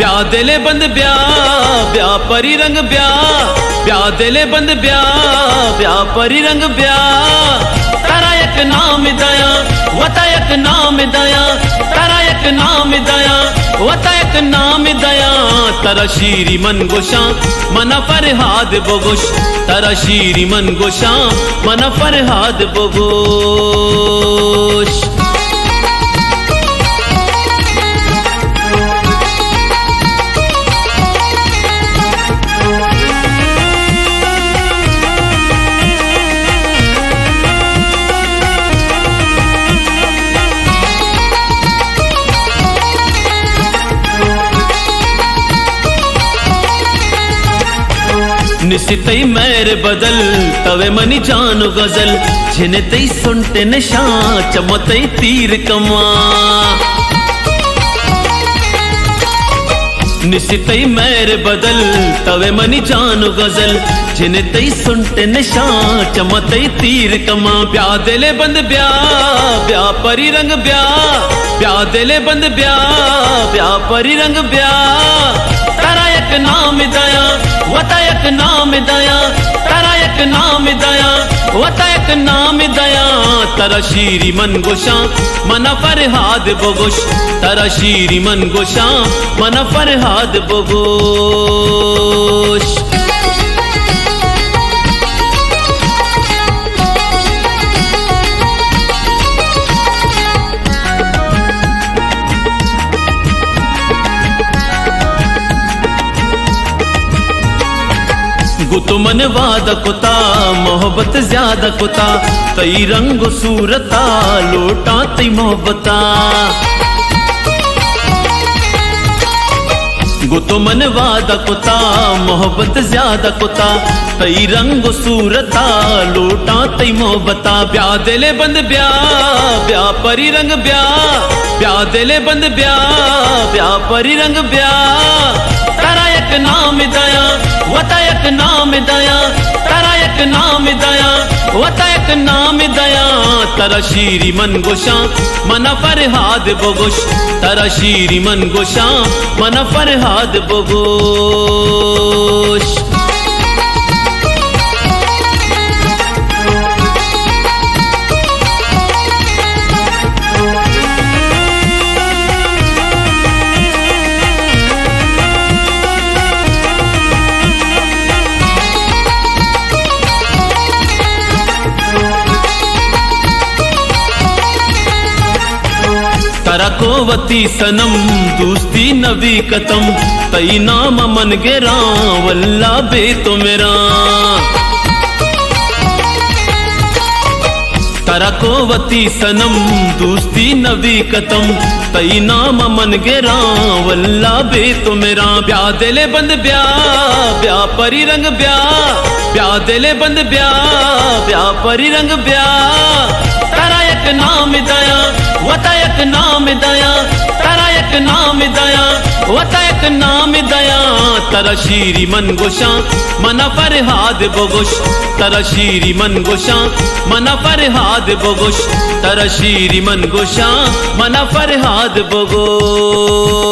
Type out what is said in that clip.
ब्याह दिले बंद ब्याह ब्याह परी रंग ब्याह। ब्याह दिले बंद ब्याह ब्याह परी रंग ब्याह। तारा एक नाम दया, वता एक नाम दया। तारा एक नाम दया, वता एक नाम दया। तारा शीरी मन गोशा मन फरहाद बोगोश। तारा शीरी मन गोशा मन फरहाद बोगोश। निश्चितई मैर बदल, तवे मनी जानु गज़ल। जिनेतई सुनते निशा चमतई तीर कमा। निश्चितई मैर बदल, तवे मनी जानु गज़ल। जिनेतई सुनते निशा चमतई तीर कमा। ब्या देले बंद ब्या ब्याह परी रंग ब्या। ब्याह देले बंद ब्या ब्याह परी रंग ब्या। तारा एक नाम दया, वता एक नाम नाम दया, तारा एक नाम दया वता एक नाम दया। तारा शीरी मन गोशा मन फरहाद बोगोश। तारा शीरी मन गोशा मन फरहाद बोगोश। गुतमन वाद कुता, मोहब्बत ज़्यादा कुता। तई रंग सूरता, लोटा तई मोहब्बता। गुतमन वाद कुता, मोहब्बत ज़्यादा कुता। तई रंग सूरता, लोटा तई मोहब्बता। ब्याह दिले बंद ब्याह ब्याह परी रंग ब्याह ब्याह दिले बंद ब्याह ब्याह परी रंग ब्याह एक नाम दया, वता एक नाम दया, तारा एक नाम दया, वता एक नाम दया। तारा शीरी मन गोशा मन फरहाद बोगोश। तारा शीरी मन गोशा मन फरहाद बोगोश। तरकोवती सनम, दोस्ती नबी कतम तई नाम मन गेरा वल्ला बे तो मेरा। सनम, दोस्ती नबी कतम तई नाम मन गेरा वल्ला बे तो ब्याह दिले बंद ब्याह ब्याह परी रंग ब्याह। ब्याह दिले बंद ब्याह ब्याह परी रंग ब्याह। तारा एक नाम दया वता एक नाम दया, तारा एक नाम दया वता एक नाम दया। तारा शीरी मन गोशा मन फरहाद बोगोश। तारा शीरी मन गोशा मना फरहाद बोगोश। तारा शीरी मन गोशा मन फरहाद बोगोश।